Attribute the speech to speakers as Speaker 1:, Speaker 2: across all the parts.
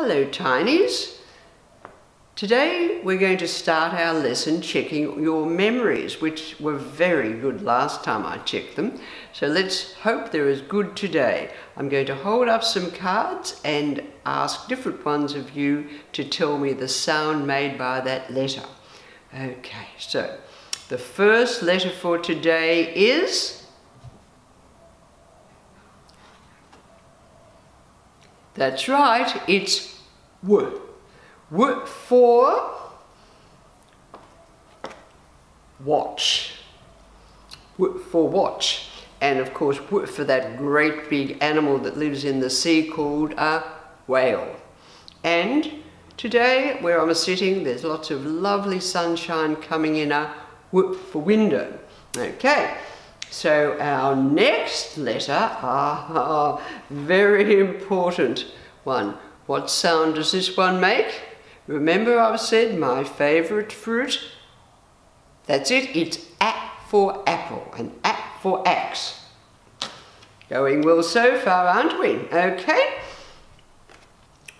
Speaker 1: Hello Tinies. Today we're going to start our lesson checking your memories, which were very good last time I checked them. So let's hope they're as good today. I'm going to hold up some cards and ask different ones of you to tell me the sound made by that letter. Okay, so the first letter for today is... That's right, it's W. W for watch. W for watch. And of course, W for that great big animal that lives in the sea called a whale. And today, where I'm sitting, there's lots of lovely sunshine coming in a W for window. Okay, so our next letter, ah, very important one. What sound does this one make? Remember I've said my favourite fruit? That's it, it's A for apple and A for axe. Going well so far, aren't we? Okay.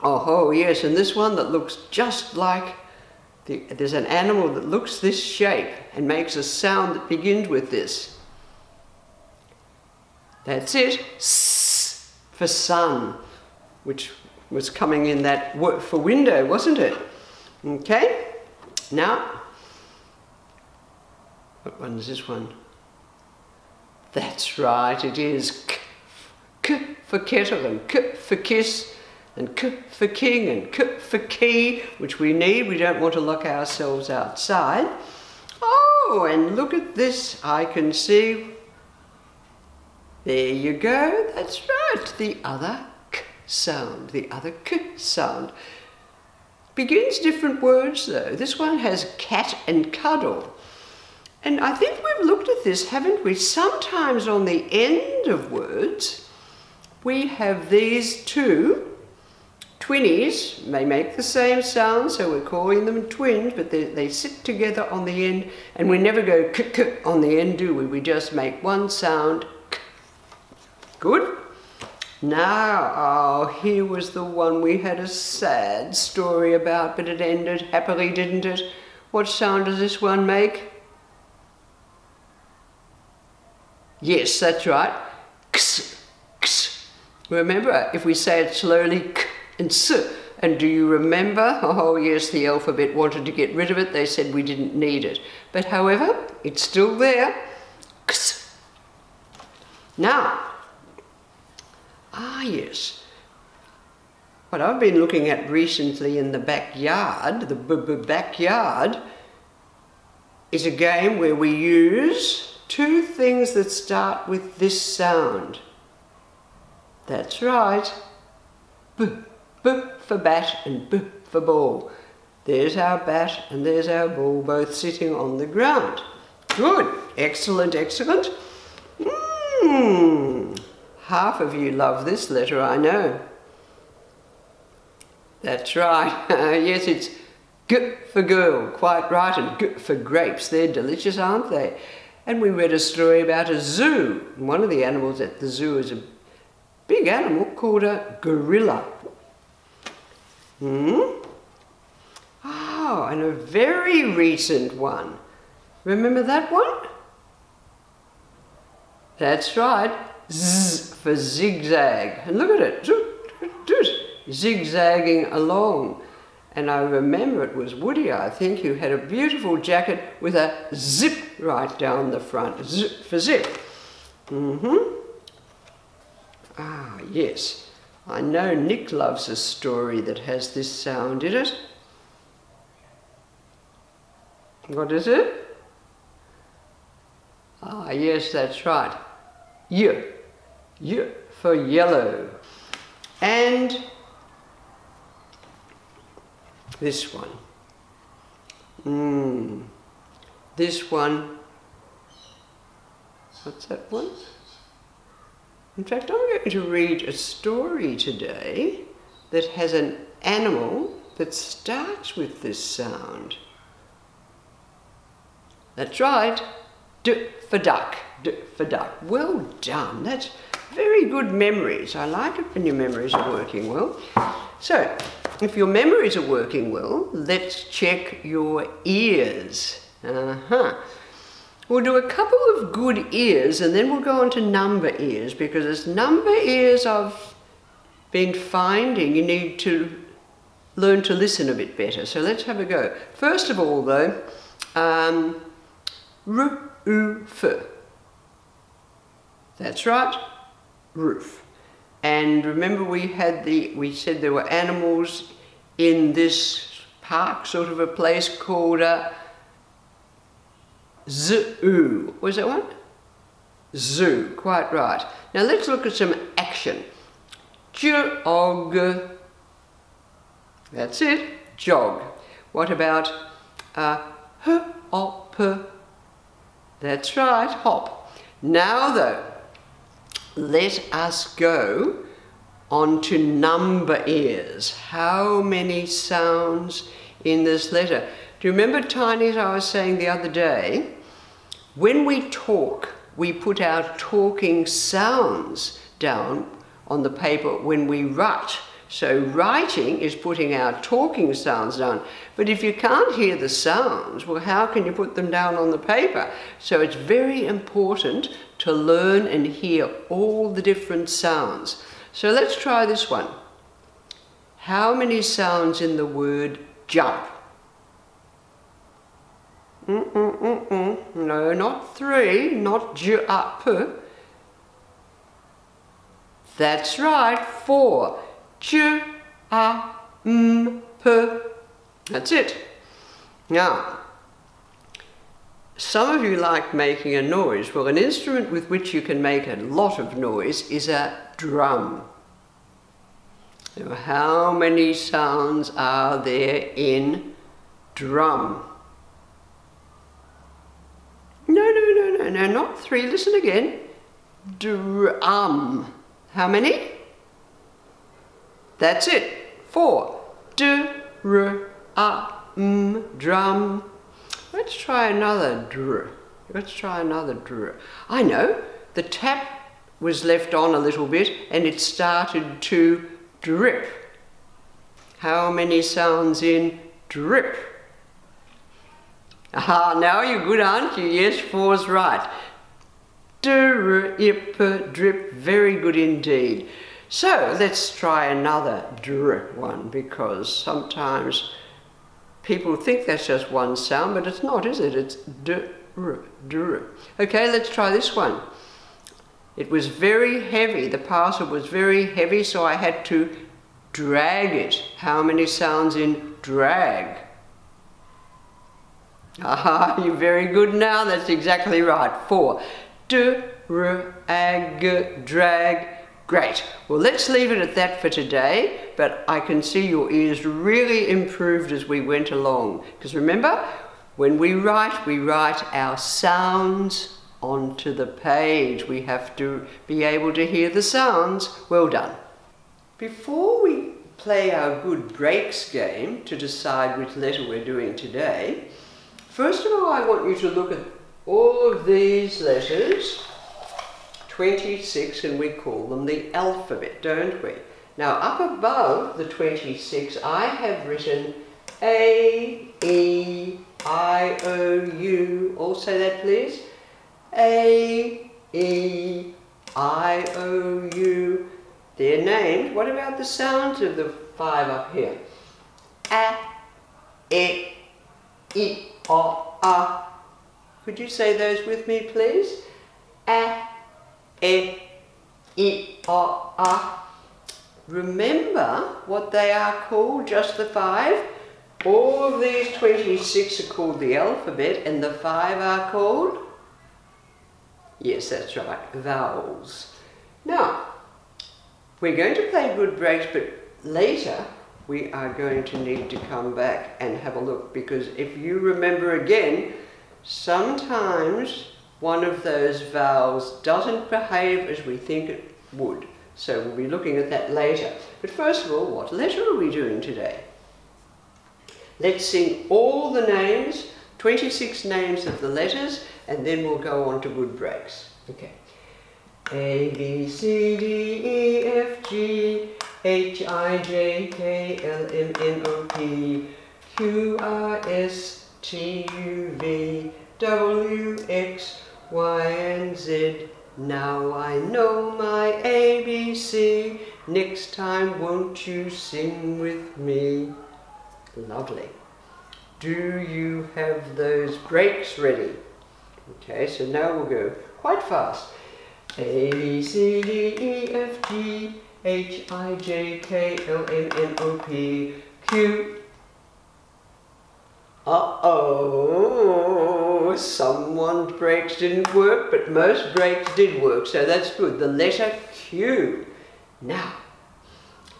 Speaker 1: Oh, oh yes, and this one that looks just like, the, there's an animal that looks this shape and makes a sound that begins with this. That's it, S for sun, which was coming in that for window, wasn't it? Okay, now, what one's this one? That's right, it is K, K for kettle and K for kiss and K for king and K for key, which we need. We don't want to lock ourselves outside. Oh, and look at this. I can see. There you go. That's right. The other k sound, the other k sound. Begins different words though. This one has cat and cuddle. And I think we've looked at this, haven't we? Sometimes on the end of words, we have these two twinnies. They make the same sound, so we're calling them twins, but they, they sit together on the end, and we never go k, k on the end, do we? We just make one sound. Good? Now, oh, here was the one we had a sad story about, but it ended happily, didn't it? What sound does this one make? Yes, that's right. Ks, ks. Remember, if we say it slowly, k and s. And do you remember? Oh, yes, the alphabet wanted to get rid of it. They said we didn't need it. But however, it's still there. Ks. Now, Ah, yes. What I've been looking at recently in the backyard, the b -b backyard, is a game where we use two things that start with this sound. That's right. B, b for bat and b for ball. There's our bat and there's our ball both sitting on the ground. Good. Excellent, excellent. Mmm. Half of you love this letter, I know. That's right. yes, it's good for girl, quite right, and good for grapes. They're delicious, aren't they? And we read a story about a zoo. One of the animals at the zoo is a big animal called a gorilla. Hmm? Oh, and a very recent one. Remember that one? That's right. Z for zigzag. And look at it, zigzagging along. And I remember it was Woody, I think, who had a beautiful jacket with a zip right down the front. Zip for zip. Mm-hmm. Ah, yes. I know Nick loves a story that has this sound in it. What is it? Ah, yes, that's right. Yeah. For yellow. And this one. Mm. This one. What's that one? In fact, I'm going to read a story today that has an animal that starts with this sound. That's right. D for duck. D for duck. Well done. That's very good memories. I like it when your memories are working well. So, if your memories are working well, let's check your ears. Uh-huh. We'll do a couple of good ears and then we'll go on to number ears because as number ears I've been finding you need to learn to listen a bit better. So let's have a go. First of all though, um, roof. That's right, roof. And remember we had the, we said there were animals in this park, sort of a place called uh, zoo. Was that one? Zoo, quite right. Now let's look at some action. Jog. That's it, jog. What about uh, hop? That's right, hop. Now though, let us go on to number ears. How many sounds in this letter? Do you remember, Tiny, I was saying the other day, when we talk, we put our talking sounds down on the paper when we write. So writing is putting our talking sounds down. But if you can't hear the sounds, well, how can you put them down on the paper? So it's very important to learn and hear all the different sounds. So let's try this one. How many sounds in the word jump? Mm -mm -mm no, not three, not jump. That's right, four. J, A, M, P. That's it. Now, some of you like making a noise. Well, an instrument with which you can make a lot of noise is a drum. So how many sounds are there in drum? No, no, no, no, no, not three. Listen again. Drum. How many? That's it. Four. D, r, a, m, drum. Let's try another dr. Let's try another dr. I know. The tap was left on a little bit and it started to drip. How many sounds in drip? Ah, now you're good, aren't you? Yes, four's right. Drip, drip, very good indeed. So let's try another dr one because sometimes people think that's just one sound, but it's not, is it? It's dr, dr. Okay, let's try this one. It was very heavy. The parcel was very heavy, so I had to drag it. How many sounds in drag? Aha, you're very good now. That's exactly right. Four. Drag, drag, Great. Well, let's leave it at that for today, but I can see your ears really improved as we went along. Because remember, when we write, we write our sounds onto the page. We have to be able to hear the sounds. Well done. Before we play our good brakes game to decide which letter we're doing today, first of all, I want you to look at all of these letters 26 and we call them the alphabet, don't we? Now up above the 26 I have written A, E, I, O, U. All say that please. A, E, I, O, U. They're named. What about the sounds of the five up here? A, E, I, O, A. Could you say those with me please? A, E, I, O, A. Remember what they are called, just the five? All of these 26 are called the alphabet and the five are called? Yes, that's right, vowels. Now, we're going to play good brakes, but later we are going to need to come back and have a look because if you remember again, sometimes one of those vowels doesn't behave as we think it would. So we'll be looking at that later. But first of all, what letter are we doing today? Let's sing all the names, 26 names of the letters, and then we'll go on to good brakes. Okay. A, B, C, D, E, F, G, H I J K L M N O P Q R S T U V W X Y and Z. Now I know my ABC. Next time, won't you sing with me? Lovely. Do you have those brakes ready? Okay, so now we'll go quite fast. A, B, C, D, E, F, G, H, I, J, K, L, M, N, O, P, Q. Uh-oh, someone's brakes didn't work, but most brakes did work, so that's good. The letter Q. Now,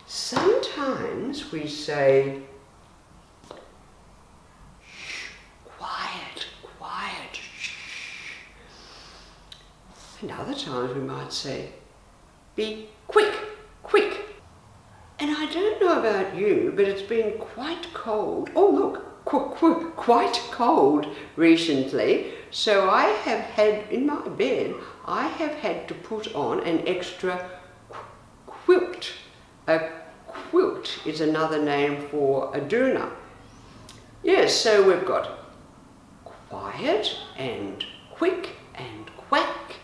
Speaker 1: sometimes we say "Quiet, quiet," And other times we might say, be quick, quick. And I don't know about you, but it's been quite cold. Oh, look, qu qu quite cold recently. So I have had, in my bed, I have had to put on an extra qu quilt. A quilt is another name for a doona. Yes, so we've got quiet and quick and quack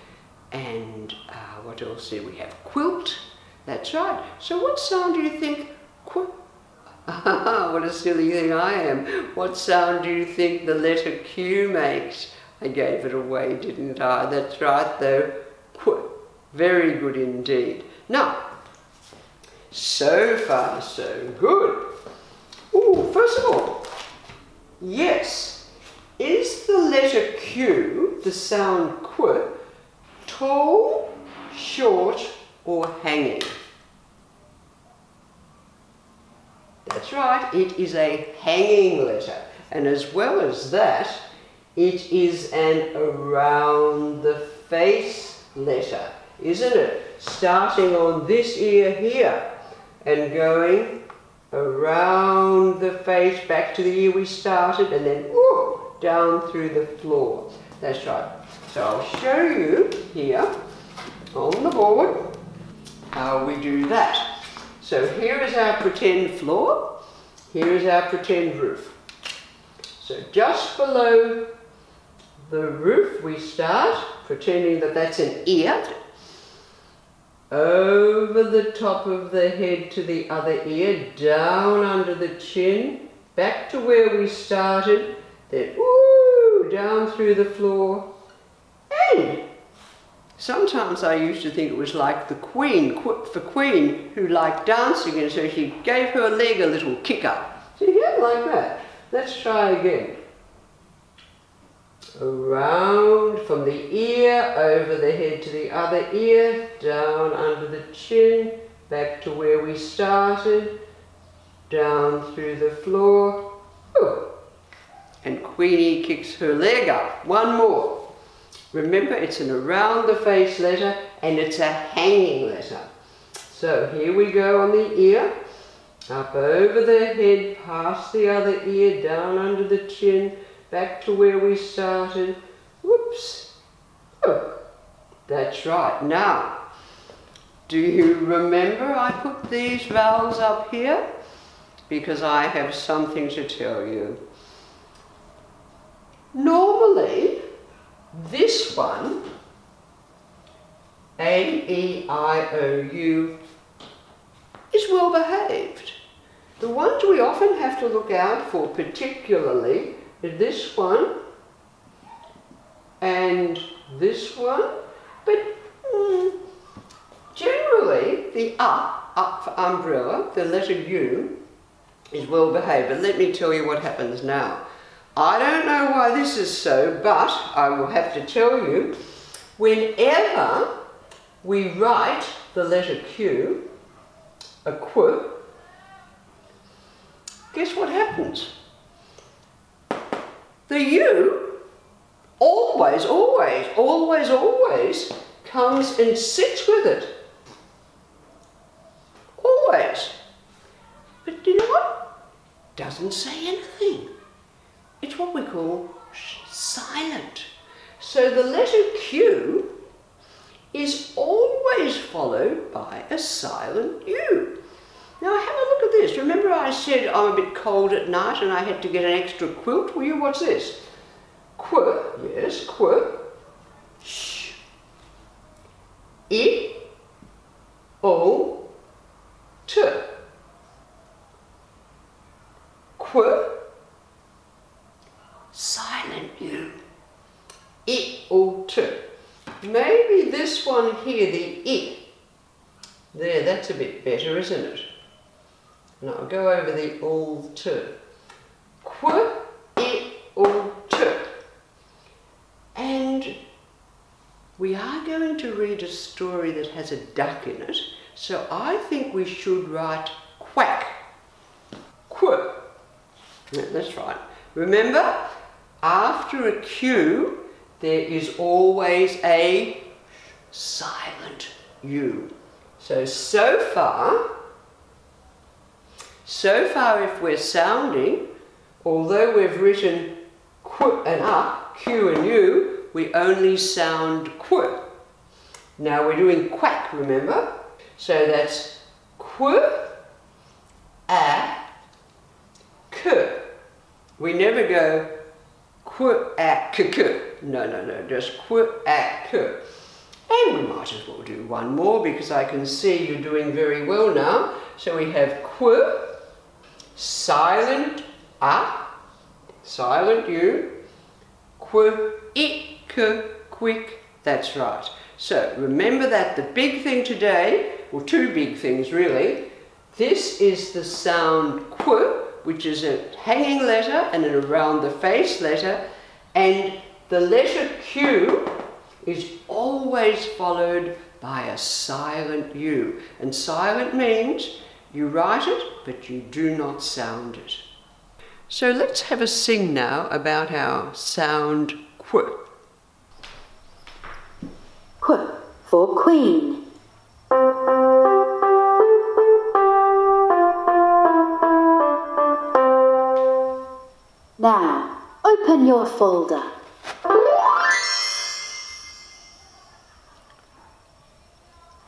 Speaker 1: and uh, what else do we have? Quilt. That's right. So what sound do you think? what a silly thing I am. What sound do you think the letter Q makes? I gave it away, didn't I? That's right, though. Qu Very good indeed. Now, so far so good. Oh, first of all, yes, is the letter Q, the sound Q, tall, short, or hanging? That's right, it is a hanging letter. And as well as that, it is an around the face letter, isn't it? Starting on this ear here and going around the face back to the ear we started and then ooh, down through the floor. That's right. So I'll show you here on the board how we do that. So here is our pretend floor, here is our pretend roof. So just below the roof we start, pretending that that's an ear, over the top of the head to the other ear, down under the chin, back to where we started, then ooh, down through the floor, Sometimes I used to think it was like the Queen, for Queen, who liked dancing, and so she gave her leg a little kick up. See here, like that. Let's try again. Around from the ear, over the head to the other ear, down under the chin, back to where we started, down through the floor. Ooh. And Queenie kicks her leg up. One more. Remember, it's an around the face letter and it's a hanging letter. So here we go on the ear, up over the head, past the other ear, down under the chin, back to where we started. Whoops. Oh, that's right. Now, do you remember I put these vowels up here? Because I have something to tell you. Normally, this one, A-E-I-O-U, is well behaved. The ones we often have to look out for particularly is this one and this one, but mm, generally the up, up for umbrella, the letter U, is well behaved. But let me tell you what happens now. I don't know why this is so, but I will have to tell you, whenever we write the letter Q, a Q, a Q, guess what happens? The U always, always, always, always comes and sits with it. Always. But do you know what? Doesn't say anything. It's what we call silent. So the letter Q is always followed by a silent U. Now have a look at this. Remember I said I'm a bit cold at night and I had to get an extra quilt? Well, you, what's this? Qu, yes, qu, sh, i, o, t. Qu, All two, Maybe this one here, the E, there, that's a bit better, isn't it? Now I'll go over the all two. Qu, e, all two. And we are going to read a story that has a duck in it, so I think we should write quack. Qu. Yeah, that's right. Remember, after a Q, there is always a silent U. So, so far, so far if we're sounding, although we've written qu and up, q and u, we only sound qu. Now we're doing quack, remember? So that's qu, a, k. We never go qu, a, k. No, no, no, just qu, a, k. And we might as well do one more because I can see you're doing very well now. So we have qu, silent a, silent u, qu, ik, quick, that's right. So remember that the big thing today, or two big things really, this is the sound qu, which is a hanging letter and an around the face letter, and the letter Q is always followed by a silent U. And silent means you write it, but you do not sound it. So let's have a sing now about our sound qu.
Speaker 2: Qu for queen. Now, open your folder.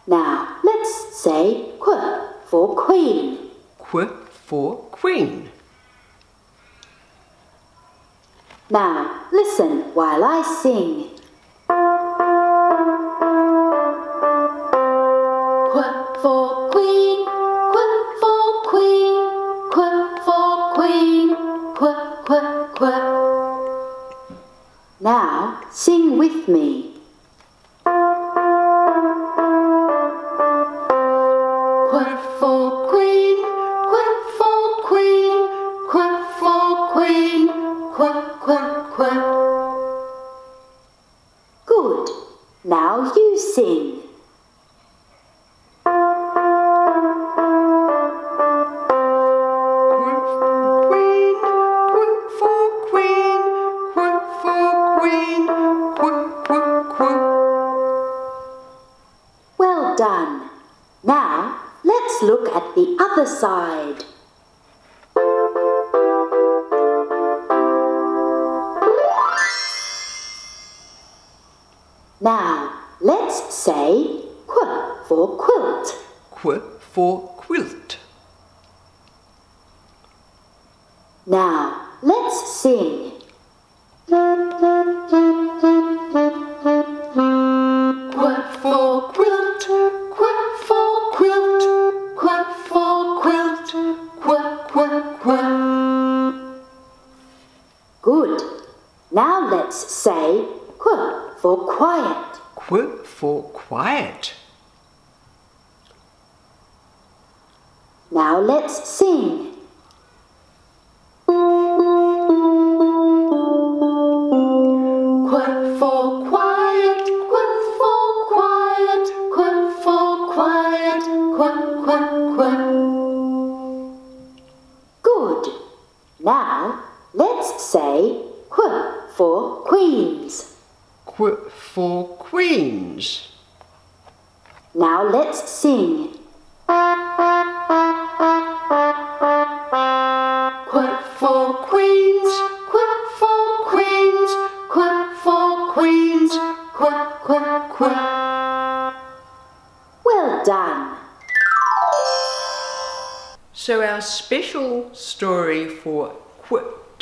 Speaker 2: Now, let's say qu for queen.
Speaker 1: Qu for queen.
Speaker 2: Now, listen while I sing. Sing with me. Good. Now let's say qu for quiet.
Speaker 1: Qu for quiet.
Speaker 2: Now let's sing.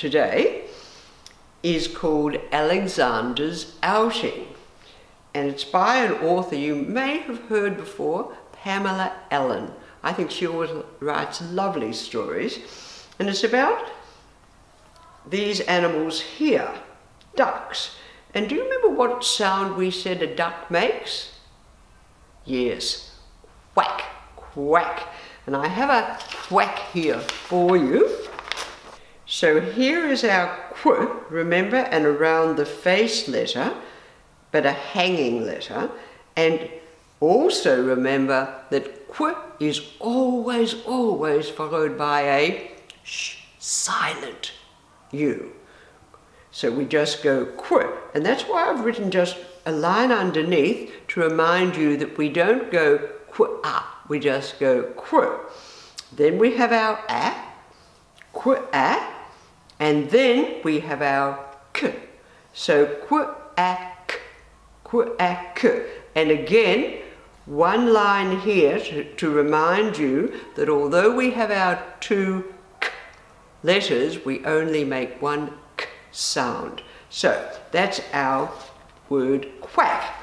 Speaker 1: Today is called Alexander's Outing. And it's by an author you may have heard before, Pamela Allen. I think she always writes lovely stories. And it's about these animals here, ducks. And do you remember what sound we said a duck makes? Yes, quack, quack. And I have a quack here for you. So here is our qu, remember, and around the face letter, but a hanging letter. And also remember that qu is always, always followed by a sh, silent u. So we just go qu, and that's why I've written just a line underneath to remind you that we don't go qu a, ah, we just go qu. Then we have our a, qu a, and then we have our k. So qu a k, qu a k. And again, one line here to, to remind you that although we have our two k letters, we only make one k sound. So that's our word quack.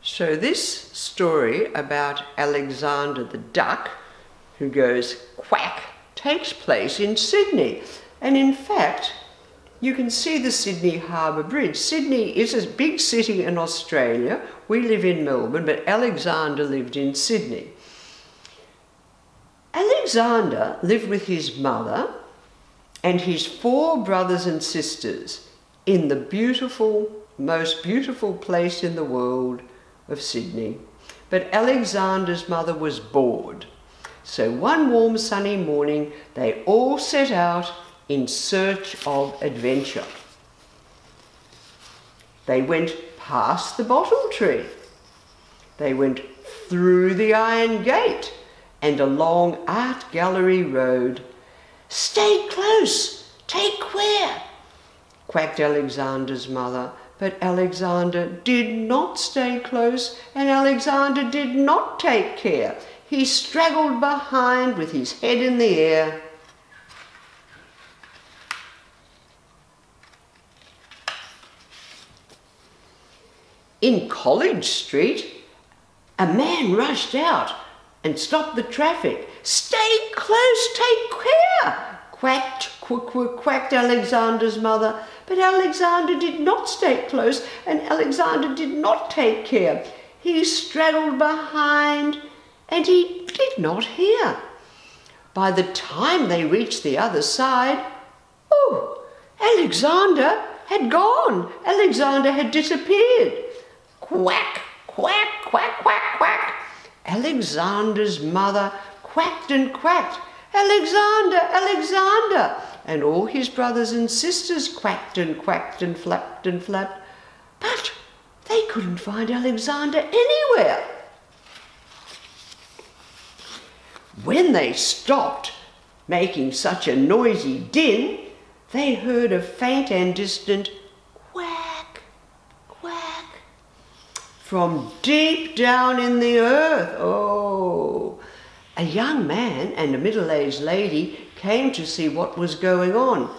Speaker 1: So this story about Alexander the duck, who goes quack, takes place in Sydney. And in fact, you can see the Sydney Harbour Bridge. Sydney is a big city in Australia. We live in Melbourne, but Alexander lived in Sydney. Alexander lived with his mother and his four brothers and sisters in the beautiful, most beautiful place in the world of Sydney. But Alexander's mother was bored. So one warm sunny morning, they all set out in search of adventure. They went past the bottle tree. They went through the iron gate and along Art Gallery Road. Stay close, take care, quacked Alexander's mother. But Alexander did not stay close and Alexander did not take care. He straggled behind with his head in the air. In College Street, a man rushed out and stopped the traffic. Stay close, take care, quacked, quack, quack, quacked Alexander's mother. But Alexander did not stay close and Alexander did not take care. He straggled behind and he did not hear. By the time they reached the other side, oh, Alexander had gone. Alexander had disappeared. Quack, quack, quack, quack, quack. Alexander's mother quacked and quacked. Alexander, Alexander! And all his brothers and sisters quacked and quacked and flapped and flapped. But they couldn't find Alexander anywhere. When they stopped making such a noisy din, they heard a faint and distant from deep down in the earth. Oh, a young man and a middle-aged lady came to see what was going on.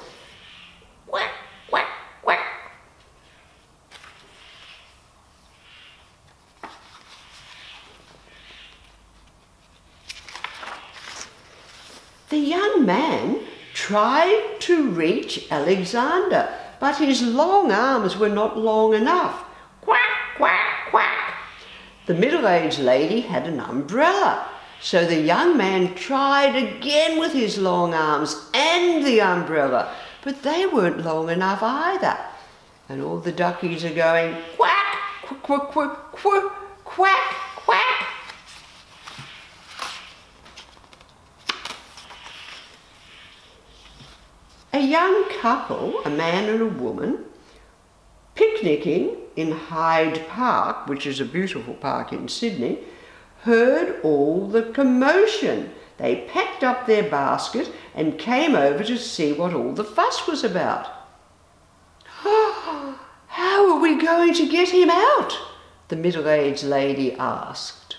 Speaker 1: The young man tried to reach Alexander, but his long arms were not long enough. The middle-aged lady had an umbrella. So the young man tried again with his long arms and the umbrella, but they weren't long enough either. And all the duckies are going quack, quack, quack, quack, quack, quack, quack. A young couple, a man and a woman, picnicking in Hyde Park, which is a beautiful park in Sydney, heard all the commotion. They packed up their basket and came over to see what all the fuss was about. How are we going to get him out? The middle-aged lady asked.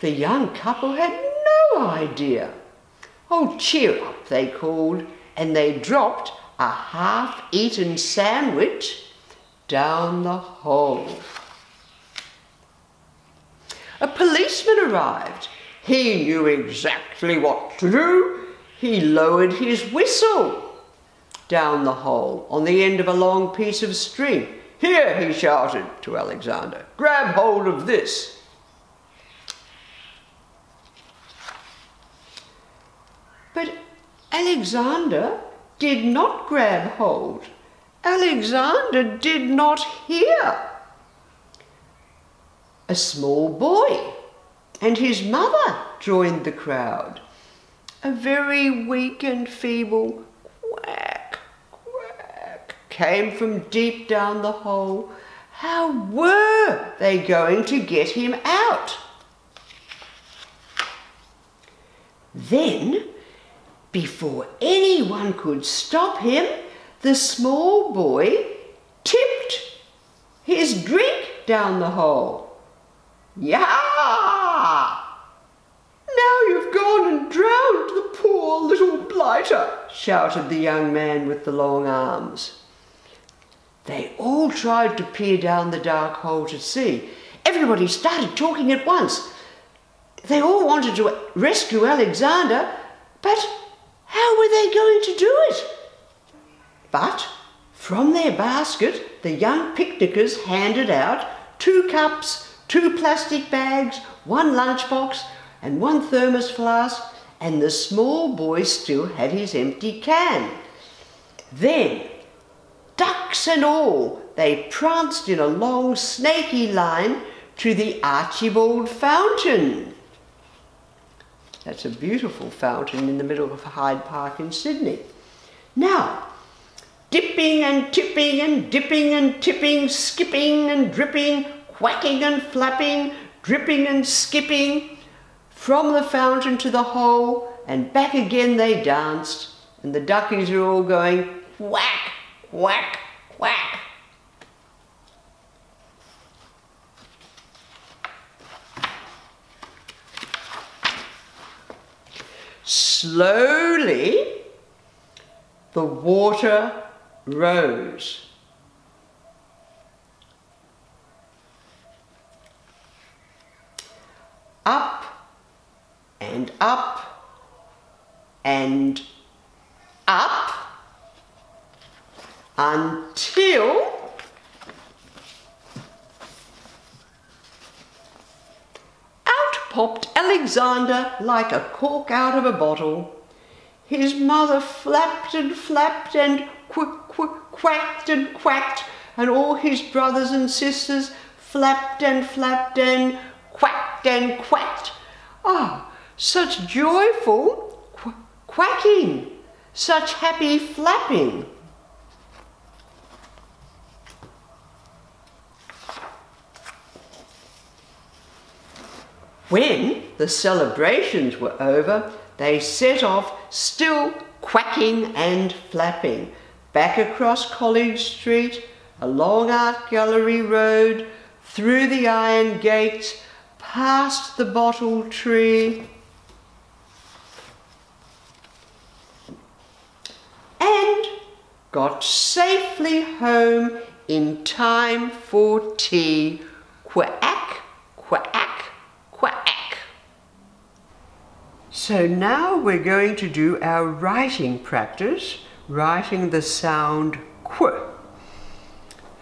Speaker 1: The young couple had no idea. Oh, cheer up, they called, and they dropped a half-eaten sandwich down the hole. A policeman arrived. He knew exactly what to do. He lowered his whistle down the hole on the end of a long piece of string. Here, he shouted to Alexander, grab hold of this. But Alexander did not grab hold. Alexander did not hear. A small boy and his mother joined the crowd. A very weak and feeble quack, quack came from deep down the hole. How were they going to get him out? Then, before anyone could stop him, the small boy tipped his drink down the hole. Yah! Now you've gone and drowned the poor little blighter, shouted the young man with the long arms. They all tried to peer down the dark hole to see. Everybody started talking at once. They all wanted to rescue Alexander, but how were they going to do it? But from their basket, the young picnickers handed out two cups, two plastic bags, one lunchbox, and one thermos flask, and the small boy still had his empty can. Then, ducks and all, they pranced in a long snaky line to the Archibald Fountain. That's a beautiful fountain in the middle of Hyde Park in Sydney. Now, dipping and tipping and dipping and tipping, skipping and dripping, quacking and flapping, dripping and skipping, from the fountain to the hole and back again they danced, and the duckies are all going whack, whack, whack. Slowly, the water rose. Up and up and up until out popped Alexander like a cork out of a bottle. His mother flapped and flapped and qu qu quacked and quacked, and all his brothers and sisters flapped and flapped and quacked and quacked. Ah, such joyful qu quacking, such happy flapping. When the celebrations were over, they set off, still quacking and flapping, back across College Street, along Art Gallery Road, through the iron gates, past the bottle tree, and got safely home in time for tea. Quack, quack. So now we're going to do our writing practice, writing the sound qu.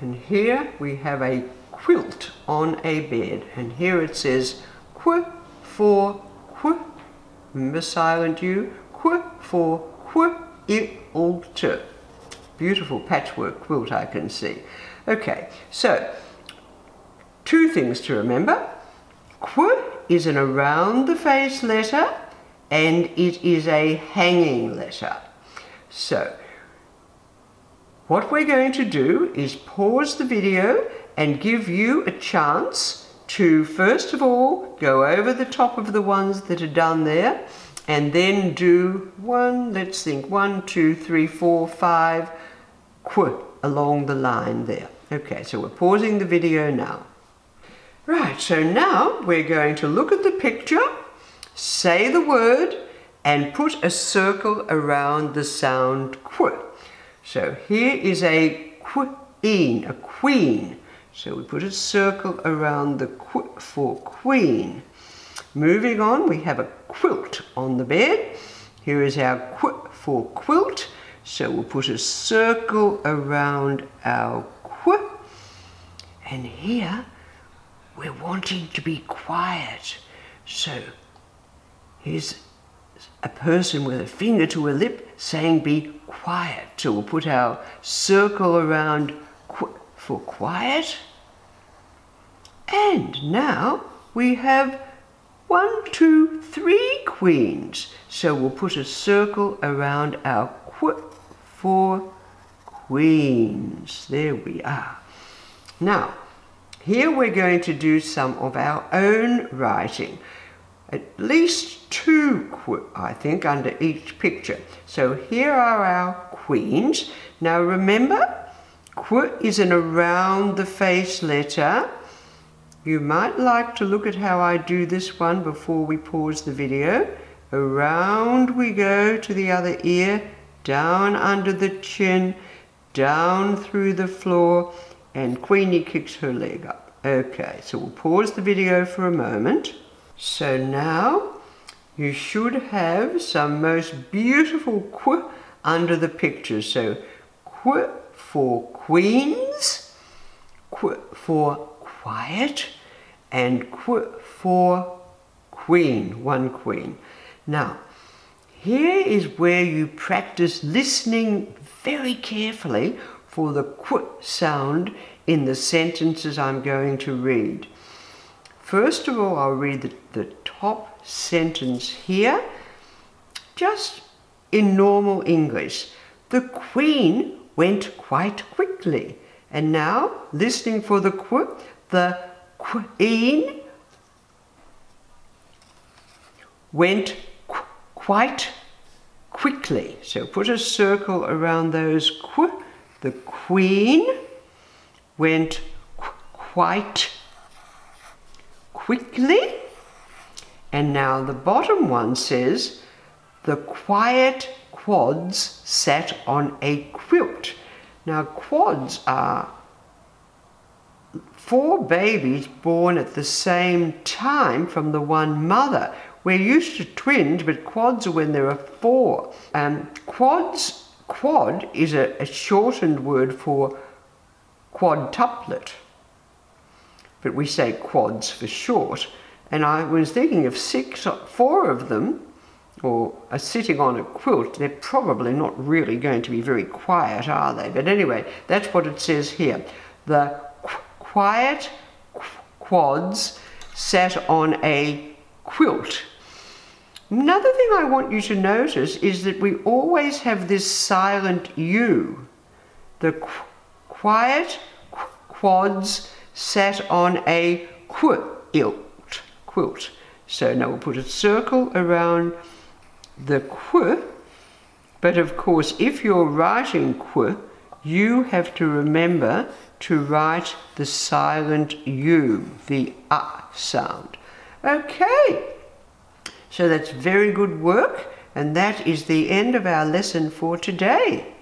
Speaker 1: And here we have a quilt on a bed. And here it says qu for qu. Remember silent U? Qu for qu ilter. Beautiful patchwork quilt I can see. Okay, so two things to remember. Qu is an around the face letter and it is a hanging letter. So, what we're going to do is pause the video and give you a chance to first of all go over the top of the ones that are done there and then do one, let's think, one, two, three, four, five, qu along the line there. Okay, so we're pausing the video now. Right, so now we're going to look at the picture say the word and put a circle around the sound qu. So here is a queen, a queen. So we put a circle around the qu for queen. Moving on, we have a quilt on the bed. Here is our qu for quilt. So we'll put a circle around our qu. And here, we're wanting to be quiet. So here's a person with a finger to a lip saying be quiet. So we'll put our circle around qu for quiet. And now we have one, two, three queens. So we'll put a circle around our qu for queens. There we are. Now, here we're going to do some of our own writing. At least two, I think, under each picture. So here are our queens. Now remember, qu is an around the face letter. You might like to look at how I do this one before we pause the video. Around we go to the other ear, down under the chin, down through the floor, and Queenie kicks her leg up. Okay, so we'll pause the video for a moment. So now you should have some most beautiful qu under the picture. So qu for queens, qu for quiet, and qu for queen, one queen. Now, here is where you practice listening very carefully for the qu sound in the sentences I'm going to read. First of all, I'll read the, the top sentence here, just in normal English. The Queen went quite quickly. And now, listening for the qu, the Queen went qu quite quickly. So put a circle around those qu. The Queen went qu quite quickly. And now the bottom one says, the quiet quads sat on a quilt. Now quads are four babies born at the same time from the one mother. We're used to twins, but quads are when there are four. Um, quads, quad is a, a shortened word for quadruplet but we say quads for short. And I was thinking of six, four of them, or are sitting on a quilt, they're probably not really going to be very quiet, are they? But anyway, that's what it says here. The qu quiet qu quads sat on a quilt. Another thing I want you to notice is that we always have this silent U. The qu quiet qu quads sat on a quilt. quilt. So now we'll put a circle around the qu, but of course if you're writing qu, you have to remember to write the silent U, the uh sound. Okay, so that's very good work, and that is the end of our lesson for today.